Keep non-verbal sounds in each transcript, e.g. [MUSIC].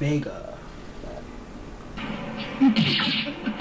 Vega. [LAUGHS]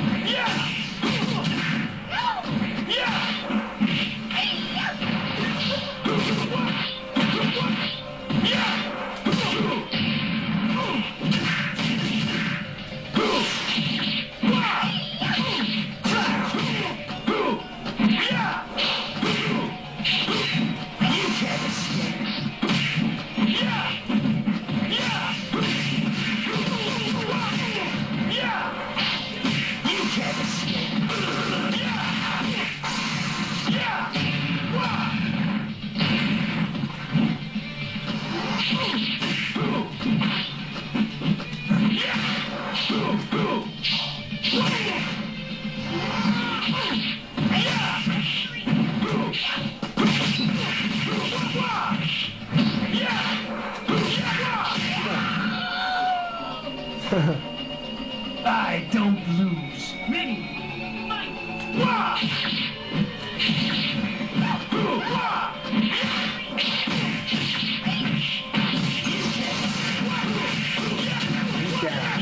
I don't lose. Down.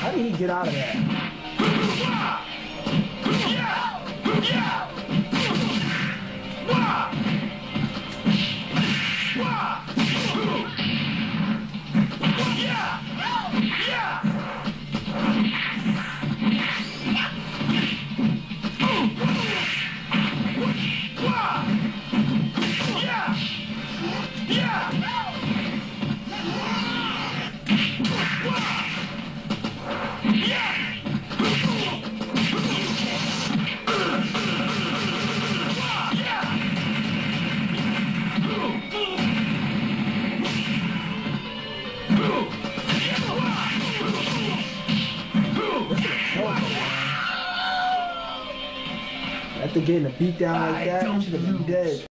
How did he get out of there? After getting a beat down like I that, he should have been dead.